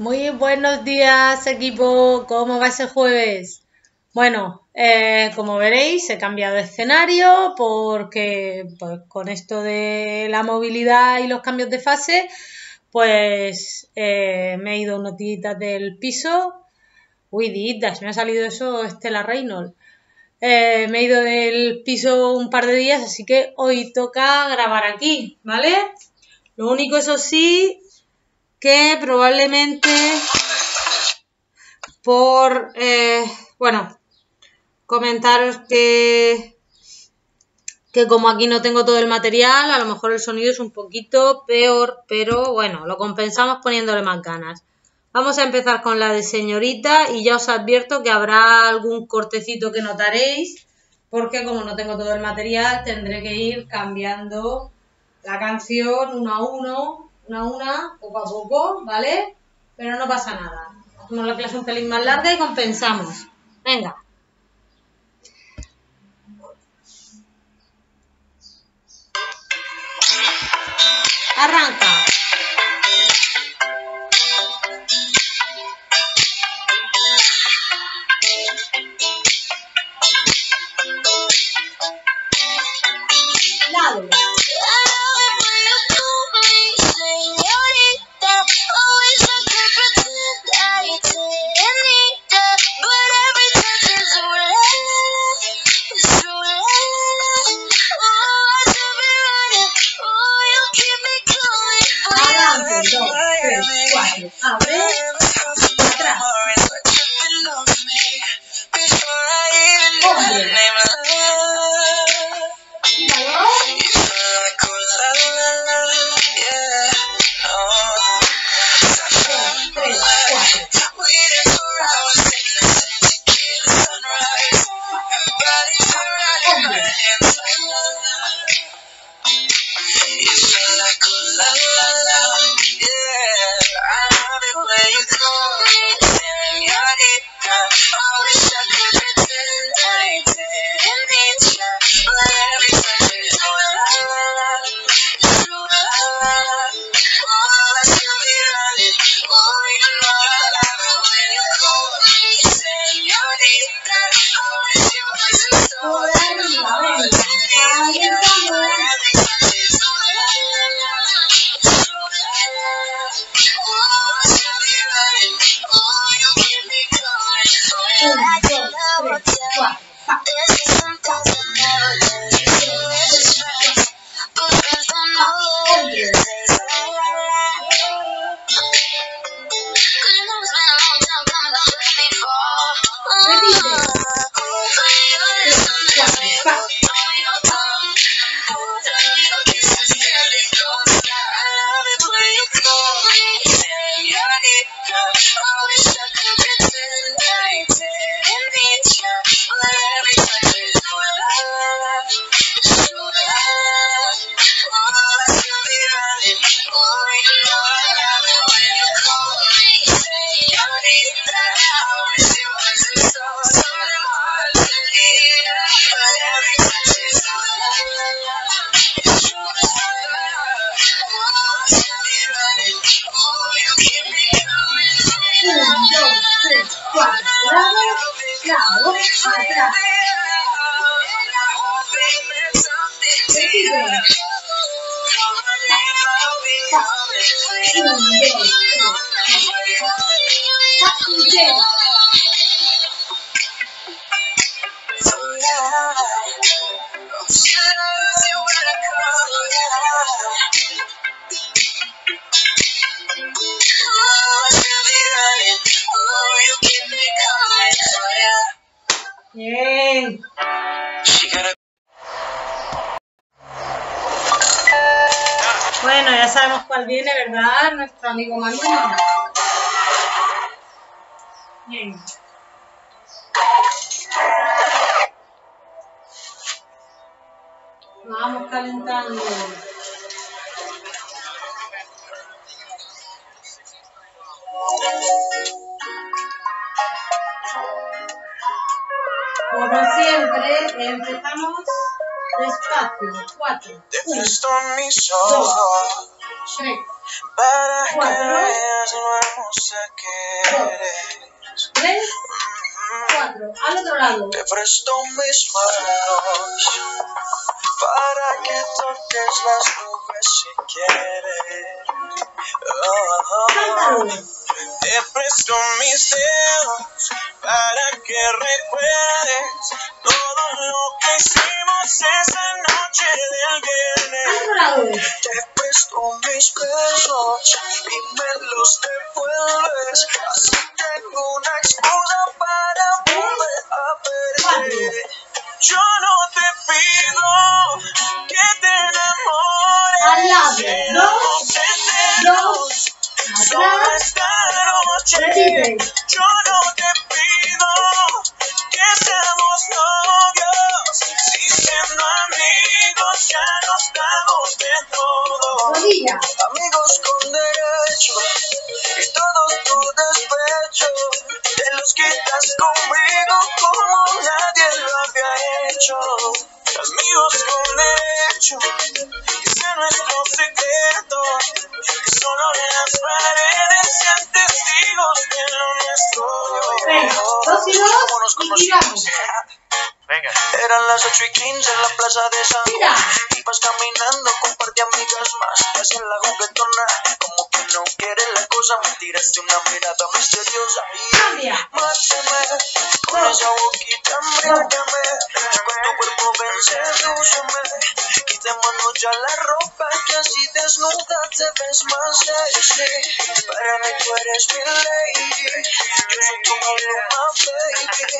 Muy buenos días equipo, ¿cómo va ese jueves? Bueno, eh, como veréis he cambiado de escenario porque pues, con esto de la movilidad y los cambios de fase pues eh, me he ido unos días del piso. Uy, días, me ha salido eso Estela Reynolds. Eh, me he ido del piso un par de días, así que hoy toca grabar aquí, ¿vale? Lo único, eso sí, que probablemente por, eh, bueno, comentaros que, que como aquí no tengo todo el material, a lo mejor el sonido es un poquito peor, pero bueno, lo compensamos poniéndole más ganas. Vamos a empezar con la de señorita y ya os advierto que habrá algún cortecito que notaréis, porque como no tengo todo el material, tendré que ir cambiando la canción uno a uno una a una, poco a poco, ¿vale? Pero no pasa nada. Hacemos la clase un pelín más larga y compensamos. Venga. Viene, ¿verdad? Nuestro amigo Manu. Bien. Vamos calentando. Como siempre, empezamos despacio. Cuatro. Uno, dos, tres, cuatro, nos vamos a querer. Tres, cuatro, al otro lado. Te presto mis manos para que toques las nubes si quieres. Oh, Te presto mis dedos para que recuerdes todo lo que hicimos esa noche del viernes. Te presto mis besos y me los devuelves. Así tengo una excusa para volver a verte. Yo no te pido que te enamores. Esta noche. Secreto. Solo en las paredes sean testigos de lo nuestro. Venga, dos y dos y tiramos. Venga. Eran las 8 y 15 en la plaza de San Juan. Ibas caminando con par de amigas más. Y en la juguetona, como que no quieres la cosa. Me tiraste una mirada misteriosa. Y Cambia. mátame con esa boquita, mírame. Con tu cuerpo ven, sedúceme. Quitémonos ya la ropa, que así desnuda te ves más sexy. Para mí tú eres mi lady. Yo soy tu maluma, baby.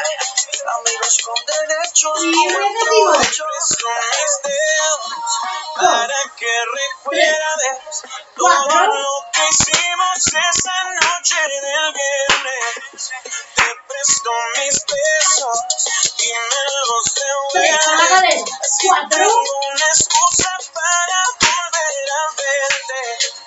Amigos con derechos. Son mis dedos para que recuerdes todo lo que hicimos esa noche del viernes. Te presto mis besos me Tres, la cadera. Cuatro. una excusa para volver a verte.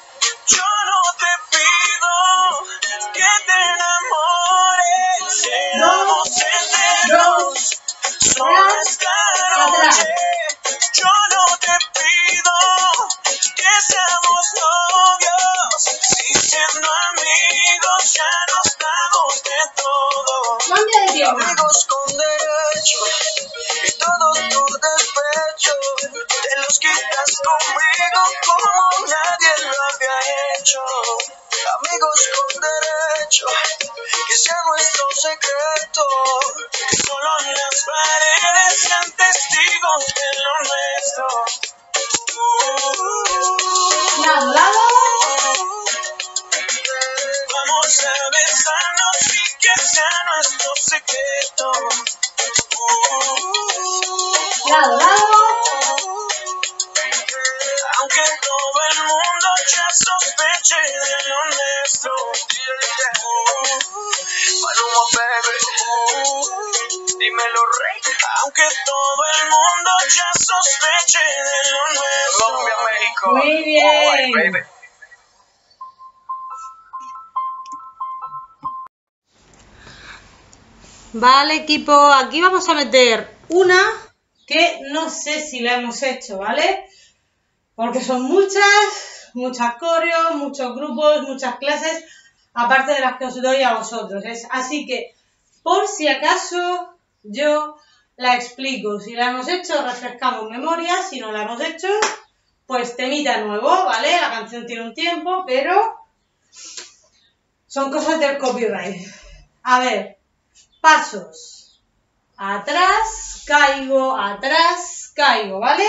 Maluma, baby. Dímelo, rey. Aunque todo el mundo ya sospeche de lo nuestro. Colombia, México. Muy bien. Vale, equipo, aquí vamos a meter una que no sé si la hemos hecho, ¿vale? Porque son muchas, muchas coreos, muchos grupos, muchas clases, aparte de las que os doy a vosotros. Es, así que, por si acaso, yo la explico. Si la hemos hecho, refrescamos memoria. Si no la hemos hecho, pues temita nuevo, ¿vale? La canción tiene un tiempo, pero son cosas del copyright. A ver, pasos. Atrás, caigo, atrás, caigo, ¿vale?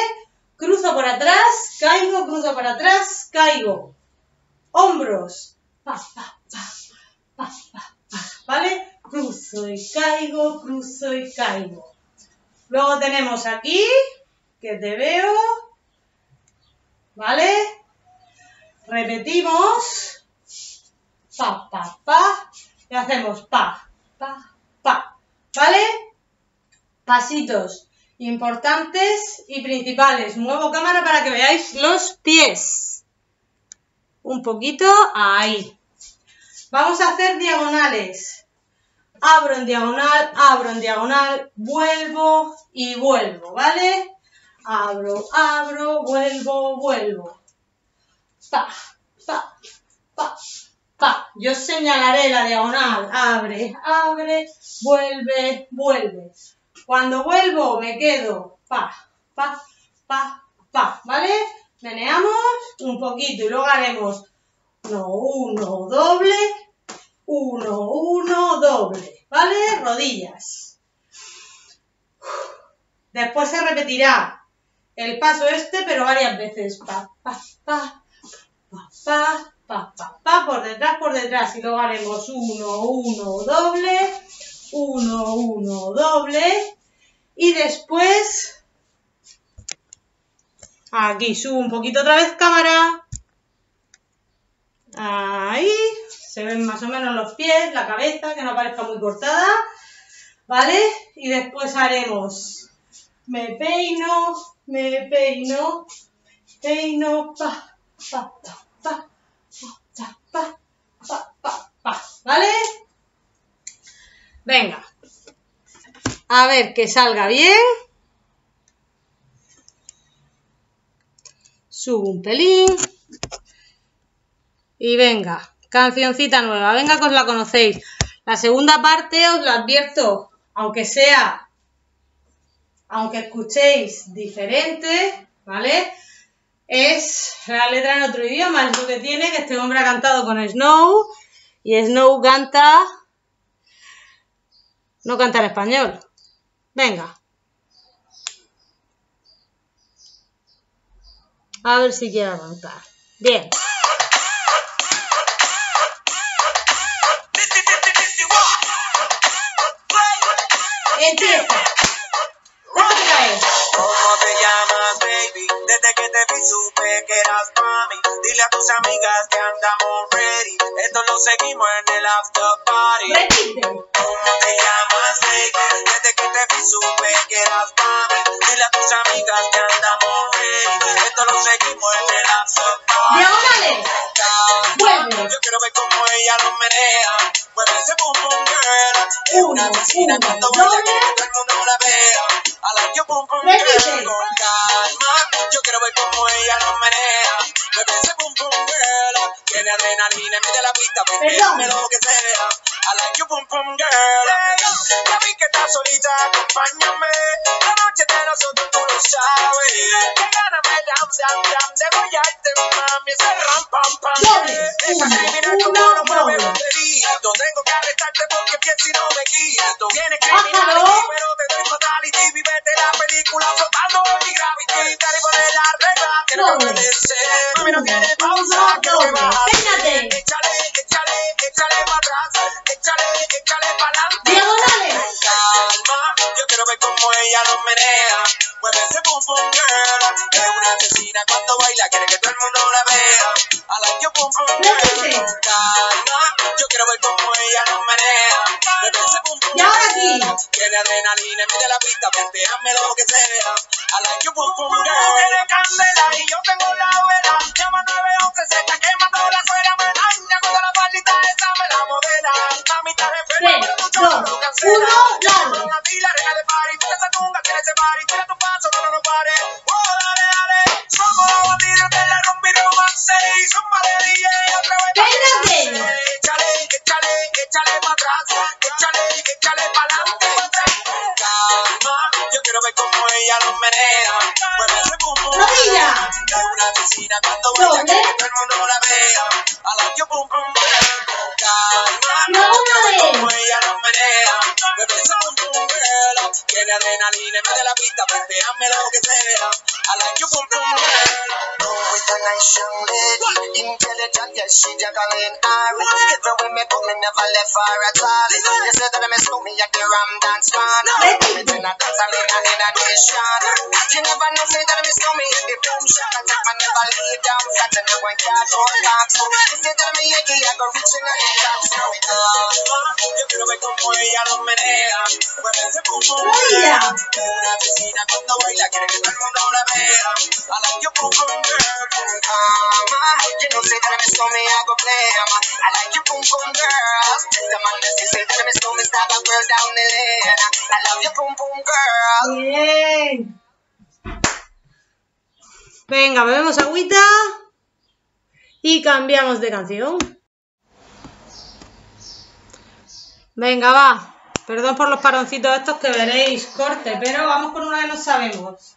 Cruzo por atrás, caigo, cruzo por atrás, caigo. Hombros. Pa, pa, pa, pa, ¿Vale? Cruzo y caigo, cruzo y caigo. Luego tenemos aquí, que te veo. ¿Vale? Repetimos. Pa, pa, pa. Y hacemos pa, pa, pa. ¿Vale? Pasitos importantes y principales. Muevo cámara para que veáis los pies. Un poquito ahí. Vamos a hacer diagonales. Abro en diagonal, abro en diagonal, vuelvo y vuelvo, ¿vale? Abro, abro, vuelvo, vuelvo. Pa, pa, pa, pa. yo señalaré la diagonal. Abre, abre, vuelve, vuelve. Cuando vuelvo me quedo pa, pa, pa, pa, ¿vale? Meneamos un poquito y luego haremos uno, uno, doble, uno, uno, doble, ¿vale? Rodillas. Después se repetirá el paso este, pero varias veces. Pa, pa, pa, pa, pa, pa, pa, pa, por detrás, por detrás. Y luego haremos uno, uno, doble, uno, uno, doble. Y después, aquí subo un poquito otra vez cámara. Ahí, se ven más o menos los pies, la cabeza, que no parezca muy cortada. ¿Vale? Y después haremos, me peino, me peino, peino, pa, pa, pa, pa, pa, pa, pa, pa, pa, ¿vale? Venga, a ver que salga bien. Subo un pelín. Y venga, cancioncita nueva. Venga que os la conocéis. La segunda parte os la advierto, aunque sea, aunque escuchéis diferente, ¿vale? Es la letra en otro idioma, es lo que tiene, que este hombre ha cantado con Snow y Snow canta, no canta en español, Venga. A ver si quiero avanzar. Bien. Empieza. ¿Cómo te llamas, baby? Desde que te vi supe que eras mami. Dile a tus amigas que andamos ready. Esto lo seguimos en el after party. Repite. ¿Cómo te llamas, baby? Desde que te vi supe que eras mami. Dile a tus amigas que andamos ready. Esto lo seguimos en el after party. Diagonales. Vuelve. Yo quiero ver cómo ella lo menea. Mueve ese boom boom girl. Es una vecina cuando baila que todo el mundo la vea. I like your boom boom girl. Con calma. Yo quiero ver cómo ella lo menea. Mueve ese boom boom girl. Tiene adrenalina, mete la pista, pendiente lo que sea. I like your boom boom girl. Ya vi que estás solita, acompáñame. La noche de nosotros tú lo sabes. Que gana me dam dam dam de guayarte, mami. Ese ram pam pam. Doble. Esa criminal como no mueve batería. No tengo que arrestarte porque pienso si no me quito. Tienes criminality, pero te doy fatality. Vivete la película flotando mi gravity. Dale por el arregla, que no ser. Mami, no tiene pausa, que te doble. va. Échale, échale, échale atrás. Échale, échale para adelante. Diagonales. Con calma, yo quiero ver cómo ella lo menea. Mueve ese boom boom girl. Es una asesina cuando baila, quiere que todo el mundo la vea. I like your boom boom girl. Con calma, yo quiero ver cómo ella lo menea. Mueve ese Y ahora girl. Tiene adrenalina, mete la pista, hazme lo que sea. I like your boom boom girl. Tiene candela y vaina dando vueltas que yo no la veo. A la que pum pum con calma, no que como ella no menea. Me pesa pum pum girl, tiene adrenalina me de la pista, perdeame lo que sea. I like you pum pum girl. Go with a nice young lady. Intelligent, yes, she juggling Ari. Way me never left her at all. You said that I miss me at the Ram Dance. Me turn a a in a in a nation. You never know say that I miss me at the boom. I never lay down flat and I went cat or box. You said that I'm a Yankee, I go reaching out the top. So it Yo quiero ver como ella lo menea. Mueve ese boom boom Es una asesina cuando baila, quiere que todo el mundo la vea. I like your boom boom girl. Mama, you know say that Venga, bebemos agüita y cambiamos de canción. Venga, va. Perdón por los paroncitos estos que veréis corte, pero vamos con una que no sabemos.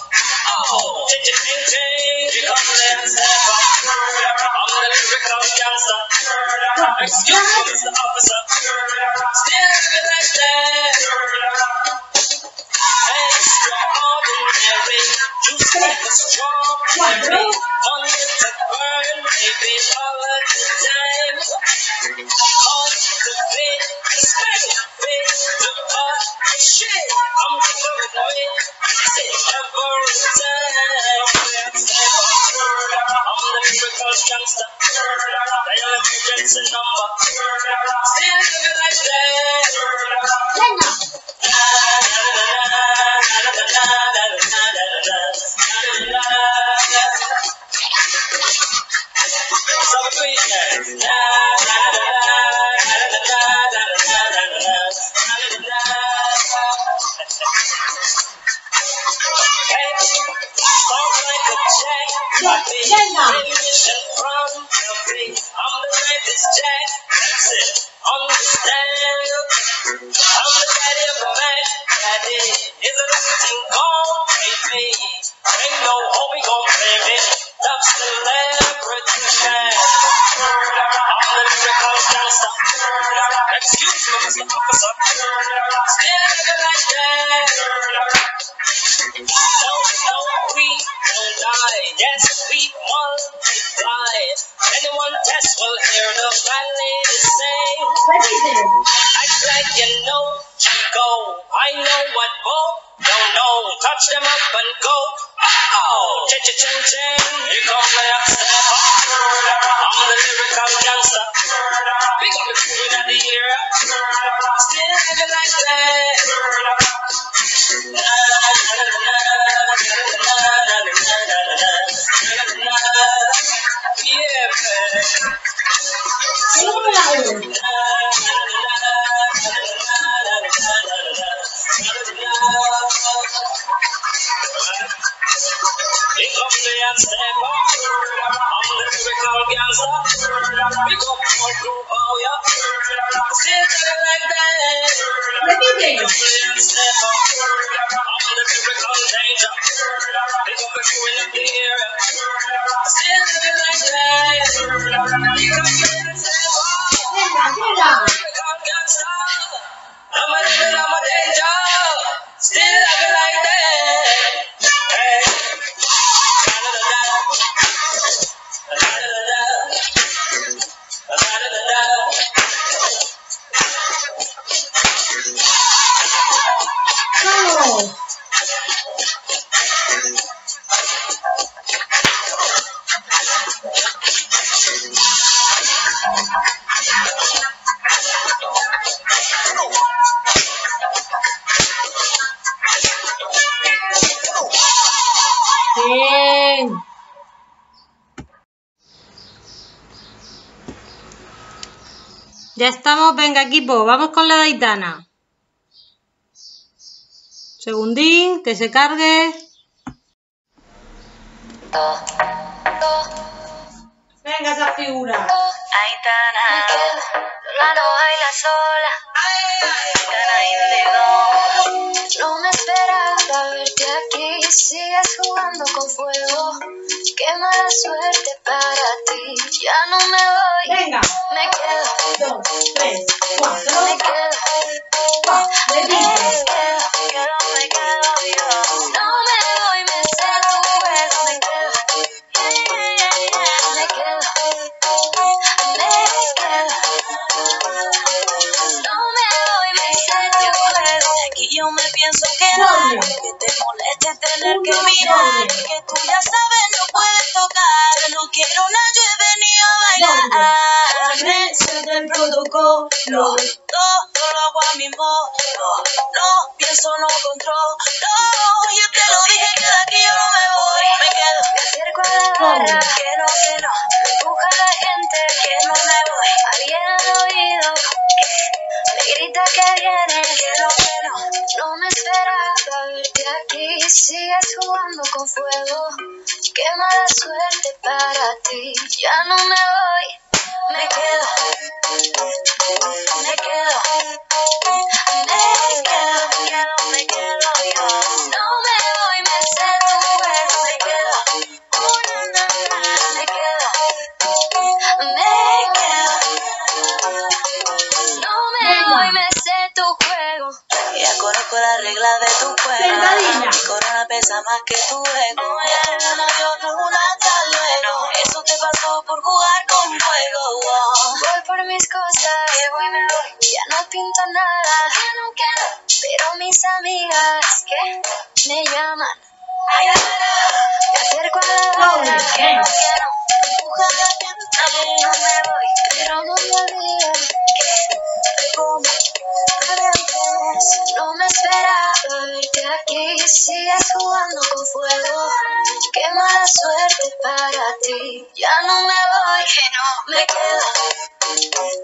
Excuse me, Mr. Officer. Still living like that. first gangster. They are legends in number. Still living like that. Hear the same. Act like you know, Chico. I know what go. Don't know. Touch them up and go. Oh, cha cha ching Still living like that. Ya estamos, venga equipo, vamos con la Daitana. Segundín, que se cargue. Venga esa figura. Aitana, no baila sola. Aitana Indigo. No me esperaba verte aquí. Sigues jugando con fuego. Qué mala suerte para ti. esperaba verte aquí. Sigues jugando con fuego. Qué mala suerte para ti. Ya no me voy, me quedo. Me quedo. pesa más que tu ego. Una y otra, una hasta luego. Eso te pasó por jugar con fuego. Oh. Voy por mis cosas, voy me voy. Ya no pinto nada, ya no queda. Pero mis amigas que me llaman. Ay, ay, ay. me acerco a la hora, que no quiero. Ojalá que no me voy, pero no me olvides que como. No me esperaba verte aquí, sigues jugando con fuego. Qué mala suerte para ti, ya no me voy, que no me quedo.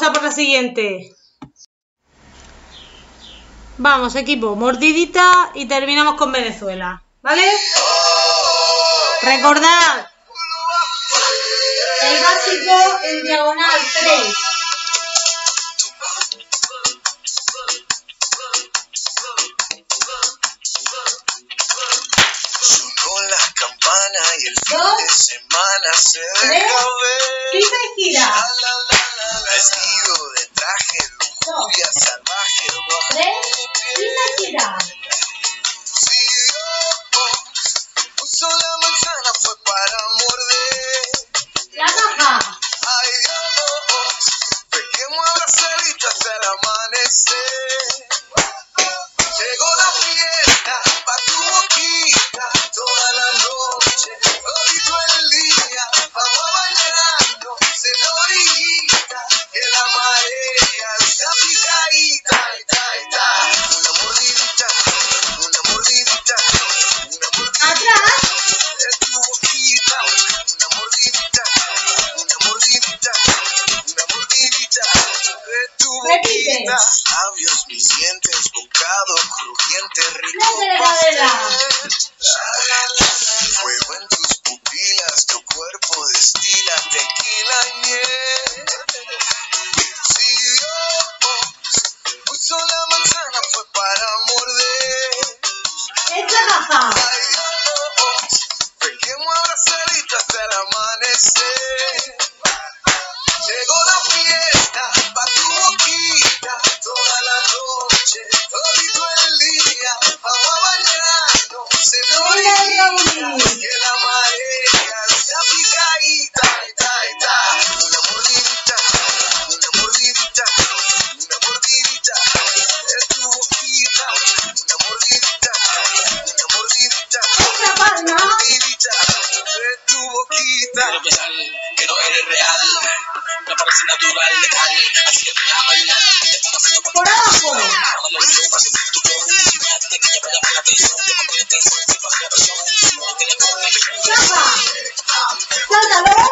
Vamos a por la siguiente. Vamos, equipo, mordidita y terminamos con Venezuela. ¿Vale? Recordad. El básico en diagonal 3. Dos, tres, quita y gira. Vestido de traje, lujuria salvaje, Tres This is went.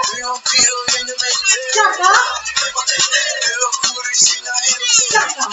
Shut up. Shut up.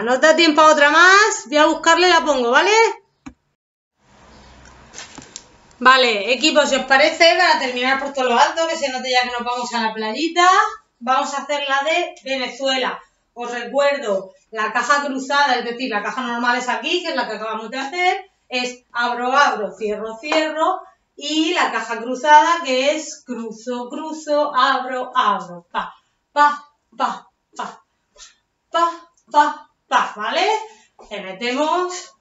Venga, nos da tiempo a otra más. Voy a buscarla y la pongo, ¿vale? Vale, equipo, si os parece, para terminar por todo lo alto, que se note ya que nos vamos a la playita, vamos a hacer la de Venezuela. Os recuerdo, la caja cruzada, es decir, la caja normal es aquí, que es la que acabamos de hacer, es abro, abro, cierro, cierro, y la caja cruzada, que es cruzo, cruzo, abro, abro, pa, pa, pa, pa, pa, pa, pa, ¿vale? Le metemos.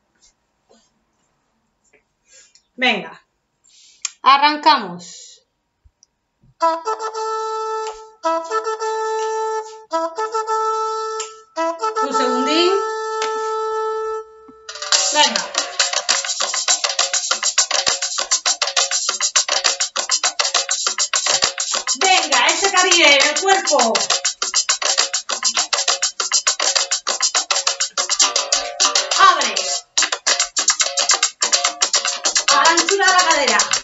Venga, arrancamos. Un segundín. Venga. Venga, ese caribe en el cuerpo. Estira la cadera.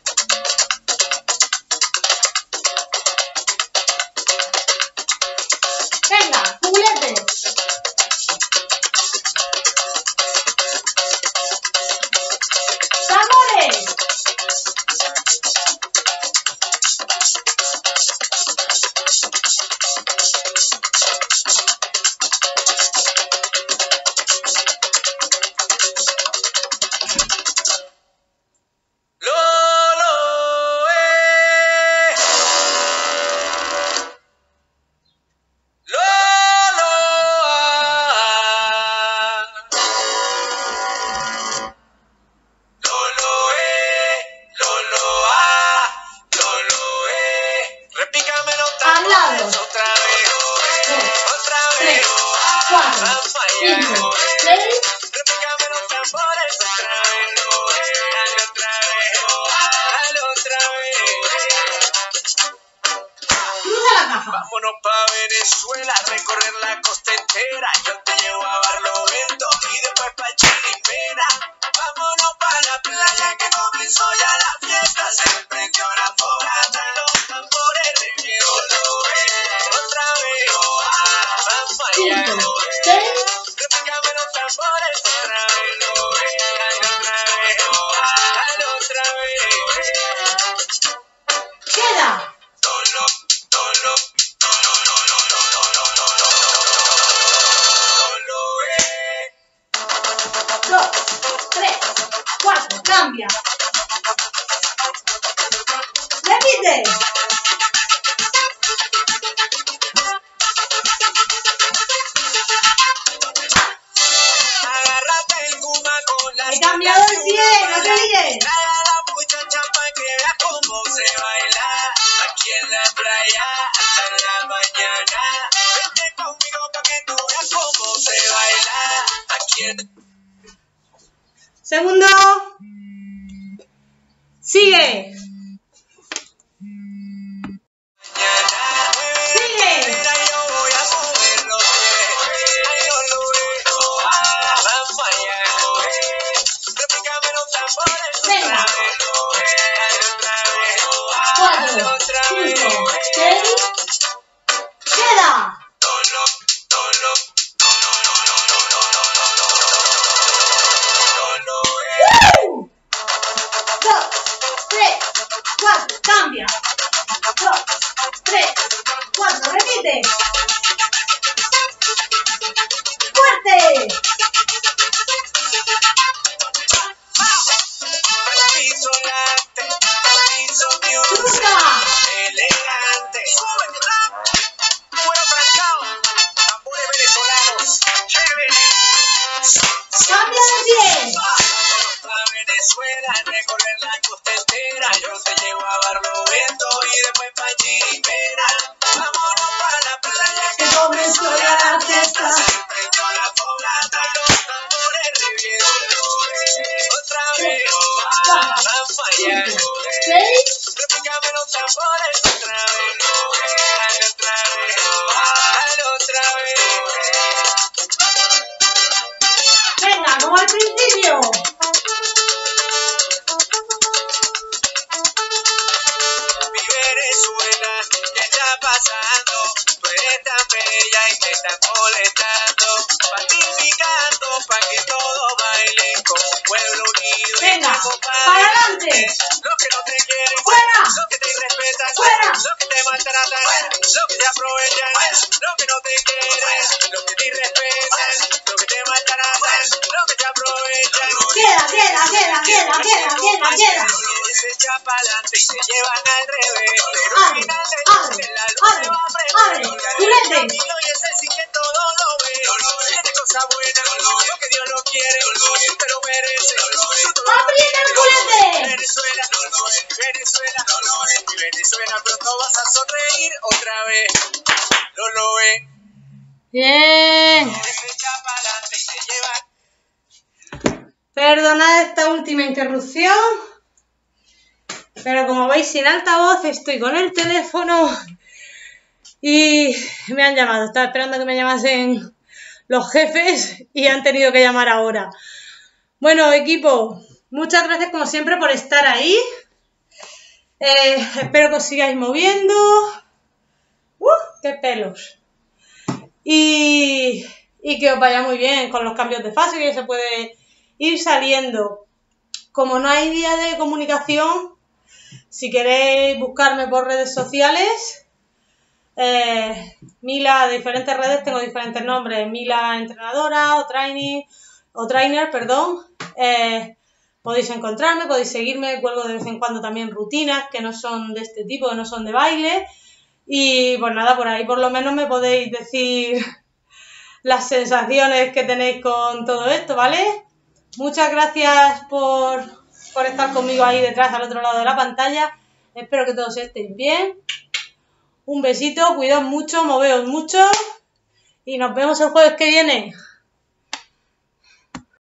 anything. Estás molestando. Pacificando para que todos bailen como pueblo unido. Venga, para adelante. Los que no te quieren, Fuera. los que te irrespetan, Fuera. los que te maltratan, los que te aprovechan, los que no te quieren, los que te irrespetan, los que te maltratan, los que te aprovechan. Queda, queda, queda, queda, queda, queda, queda. Se echa pa'lante y se llevan al revés. Pero Abre, al final abre, día la luz abre, se va a prender. abre, y vete. Perdonad esta última interrupción. Pero como veis sin altavoz, estoy con el teléfono y me han llamado. Estaba esperando que me llamasen los jefes y han tenido que llamar ahora. Bueno, equipo, muchas gracias como siempre por estar ahí. Eh, espero que os sigáis moviendo. ¡Uh! ¡Qué pelos! Y, y que os vaya muy bien con los cambios de fase, que se puede ir saliendo. Como no hay día de comunicación, si queréis buscarme por redes sociales, eh, Mila, diferentes redes tengo diferentes nombres. Mila entrenadora o training, o trainer, perdón. Eh, podéis encontrarme, podéis seguirme, cuelgo de vez en cuando también rutinas que no son de este tipo, que no son de baile. Y pues nada, por ahí por lo menos me podéis decir las sensaciones que tenéis con todo esto, ¿vale? Muchas gracias por, estar conmigo ahí detrás, al otro lado de la pantalla. Espero que todos estéis bien. Un besito, cuidaos mucho, moveos mucho y nos vemos el jueves que viene.